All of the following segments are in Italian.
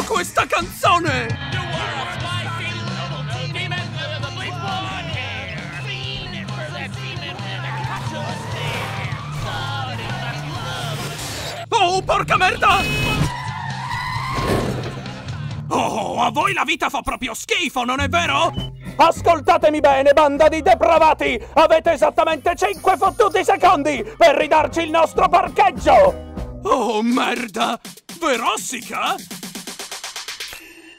Amo questa canzone! Oh, porca merda! Oh, a voi la vita fa proprio schifo, non è vero? Ascoltatemi bene, banda di depravati! Avete esattamente 5 fottuti secondi per ridarci il nostro parcheggio! Oh, merda! Verossica?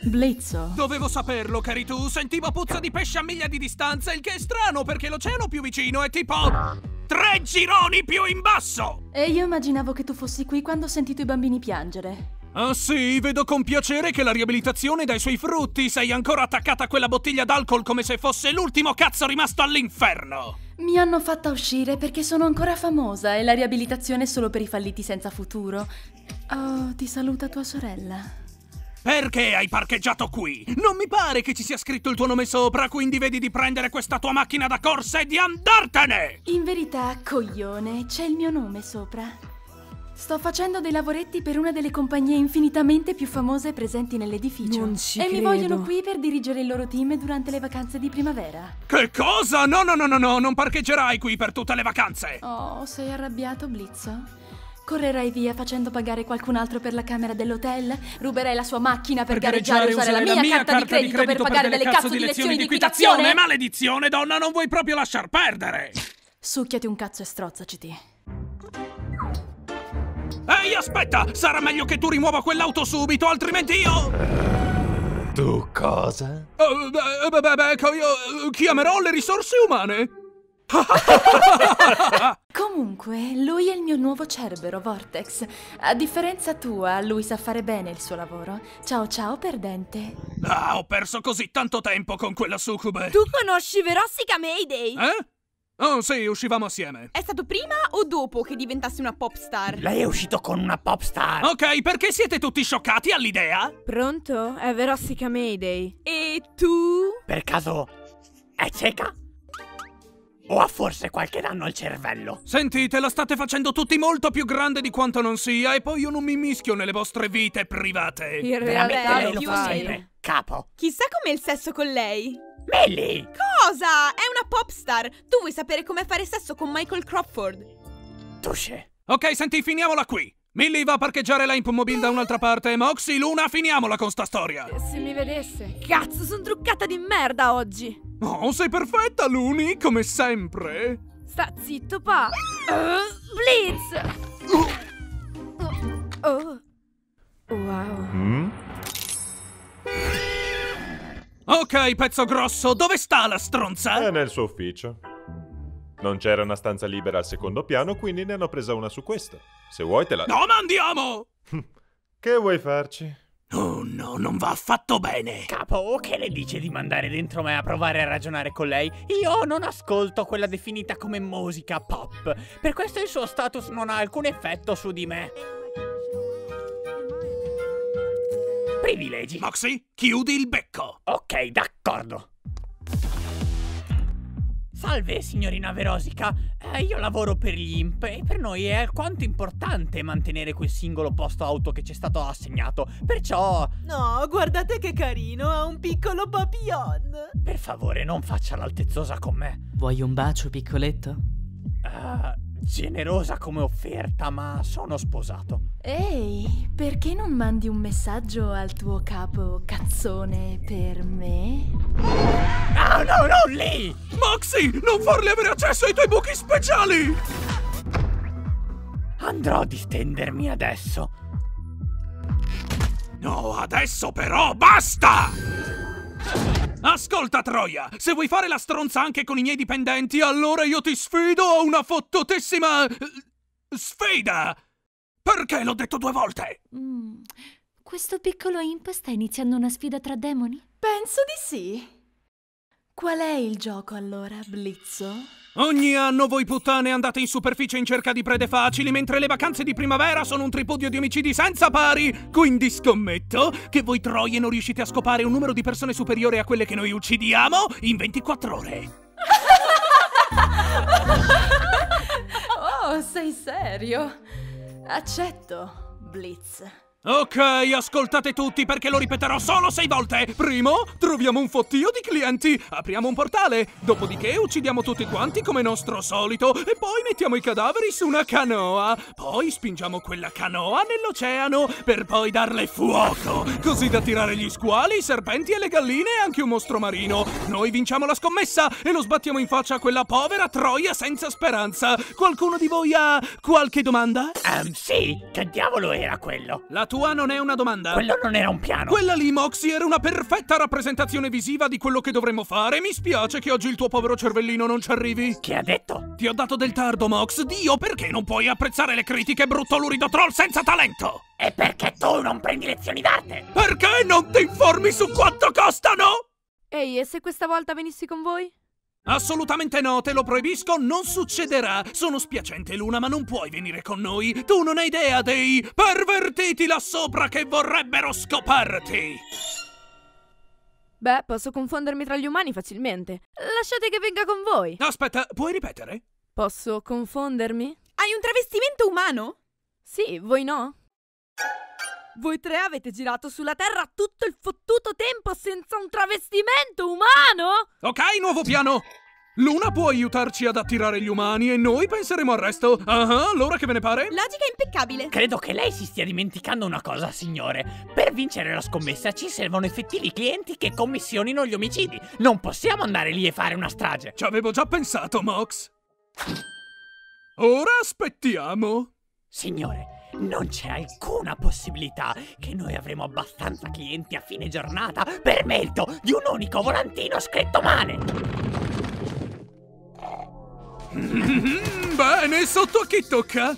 Blizzo. Dovevo saperlo, cari tu. Sentivo puzza di pesce a miglia di distanza, il che è strano perché l'oceano più vicino è tipo... Tre gironi più in basso! E io immaginavo che tu fossi qui quando ho sentito i bambini piangere. Ah sì, vedo con piacere che la riabilitazione dà i suoi frutti. Sei ancora attaccata a quella bottiglia d'alcol come se fosse l'ultimo cazzo rimasto all'inferno. Mi hanno fatta uscire perché sono ancora famosa e la riabilitazione è solo per i falliti senza futuro. Oh, ti saluta tua sorella. Perché hai parcheggiato qui? Non mi pare che ci sia scritto il tuo nome sopra, quindi vedi di prendere questa tua macchina da corsa e di andartene! In verità, coglione, c'è il mio nome sopra. Sto facendo dei lavoretti per una delle compagnie infinitamente più famose presenti nell'edificio. Non ci e mi credo. vogliono qui per dirigere il loro team durante le vacanze di primavera. Che cosa? No, no, no, no, no, non parcheggerai qui per tutte le vacanze! Oh, sei arrabbiato, Blizzo? Correrai via facendo pagare qualcun altro per la camera dell'hotel? Ruberai la sua macchina per, gareggiare e usare la mia, carta, di credito, per pagare delle cazzo di lezioni di equitazione? Maledizione, donna, non vuoi proprio lasciar perdere! Succhiati un cazzo e strozzaciti. Ehi, aspetta! Sarà meglio che tu rimuova quell'auto subito, altrimenti io... Tu cosa? Beh, beh, beh, beh, ecco, io eh, chiamerò le risorse umane. Comunque, lui è il mio nuovo cerbero, Vortex. A differenza tua, lui sa fare bene il suo lavoro. Ciao ciao, perdente. Ah, ho perso così tanto tempo con quella succube. Tu conosci Verossica Mayday? Eh? Oh, sì, uscivamo assieme. È stato prima o dopo che diventassi una pop star? Lei è uscito con una pop star. Ok, perché siete tutti scioccati all'idea? Pronto? È Verossica Mayday. E tu? Per caso è cieca? O ha forse qualche danno al cervello? Sentite, la state facendo tutti molto più grande di quanto non sia e poi io non mi mischio nelle vostre vite private. In Veramente realtà lei lo fa sempre. Capo. Chissà com'è il sesso con lei. Millie! Cosa? È una pop star. Tu vuoi sapere come fare sesso con Michael Crawford? Touche. Ok, senti, finiamola qui. Millie va a parcheggiare la Impmobil da un'altra parte e Moxie, Luna, finiamola con sta storia. Se mi vedesse. Cazzo, sono truccata di merda oggi. Oh, sei perfetta, Luni, come sempre. Sta zitto, pa. Uh, Blitz! Oh. Wow. Mm? Ok, pezzo grosso, dove sta la stronza? È nel suo ufficio. Non c'era una stanza libera al secondo piano, quindi ne hanno presa una su questo. Se vuoi te la... No, ma andiamo! Che vuoi farci? Oh no, non va affatto bene. Capo, che le dice di mandare dentro me a provare a ragionare con lei? Io non ascolto quella definita come musica pop. Per questo il suo status non ha alcun effetto su di me. Privilegi. Moxie, chiudi il becco. Ok, d'accordo. Salve, signorina Verosica. Eh, io lavoro per gli IMP e per noi è alquanto importante mantenere quel singolo posto auto che ci è stato assegnato. Perciò, No, guardate che carino, ha un piccolo papillon. per favore, non faccia l'altezzosa con me. Vuoi un bacio, piccoletto? Eh, generosa come offerta, ma sono sposato. Ehi, perché non mandi un messaggio al tuo capo cazzone per me? No, no, non lì! Moxie, non farle avere accesso ai tuoi buchi speciali! Andrò a distendermi adesso. No, adesso però basta! Ascolta, Troia, se vuoi fare la stronza anche con i miei dipendenti, allora io ti sfido a una fottutissima... eh, sfida! Perché l'ho detto due volte? Mm, questo piccolo imp sta iniziando una sfida tra demoni? Penso di sì. Qual è il gioco allora, Blizzo? Ogni anno voi puttane andate in superficie in cerca di prede facili, mentre le vacanze di primavera sono un tripudio di omicidi senza pari. Quindi scommetto che voi troie non riuscite a scopare un numero di persone superiore a quelle che noi uccidiamo in 24 ore. Oh, sei serio? Accetto, Blitz. Ok, ascoltate tutti perché lo ripeterò solo sei volte. Primo, troviamo un fottio di clienti, apriamo un portale, dopodiché uccidiamo tutti quanti come nostro solito e poi mettiamo i cadaveri su una canoa. Poi spingiamo quella canoa nell'oceano per poi darle fuoco, così da tirare gli squali, i serpenti e le galline e anche un mostro marino. Noi vinciamo la scommessa e lo sbattiamo in faccia a quella povera troia senza speranza. Qualcuno di voi ha qualche domanda? Um, sì, che diavolo era quello? La tua non è una domanda. Quello non era un piano. Quella lì, Moxie, era una perfetta rappresentazione visiva di quello che dovremmo fare. Mi spiace che oggi il tuo povero cervellino non ci arrivi. Che ha detto? Ti ho dato del tardo, Mox. Dio, perché non puoi apprezzare le critiche, brutto lurido troll senza talento? E perché tu non prendi lezioni d'arte? Perché non ti informi su quanto costano? Ehi, e se questa volta venissi con voi? Assolutamente no, te lo proibisco, non succederà. Sono spiacente, Luna, ma non puoi venire con noi. Tu non hai idea dei pervertiti là sopra che vorrebbero scoparti. Beh, posso confondermi tra gli umani facilmente. Lasciate che venga con voi. Aspetta, puoi ripetere? Posso confondermi? Hai un travestimento umano? Sì, voi no? Voi tre avete girato sulla Terra tutto il fottuto tempo senza un travestimento umano? Ok, nuovo piano! Luna può aiutarci ad attirare gli umani e noi penseremo al resto. Ah, uh-huh, allora che ve ne pare? Logica impeccabile. Credo che lei si stia dimenticando una cosa, signore. Per vincere la scommessa ci servono effettivi clienti che commissionino gli omicidi. Non possiamo andare lì e fare una strage. Ci avevo già pensato, Mox. Ora aspettiamo. Signore, non c'è alcuna possibilità che noi avremo abbastanza clienti a fine giornata per merito di un unico volantino scritto male. Bene, sotto a chi tocca?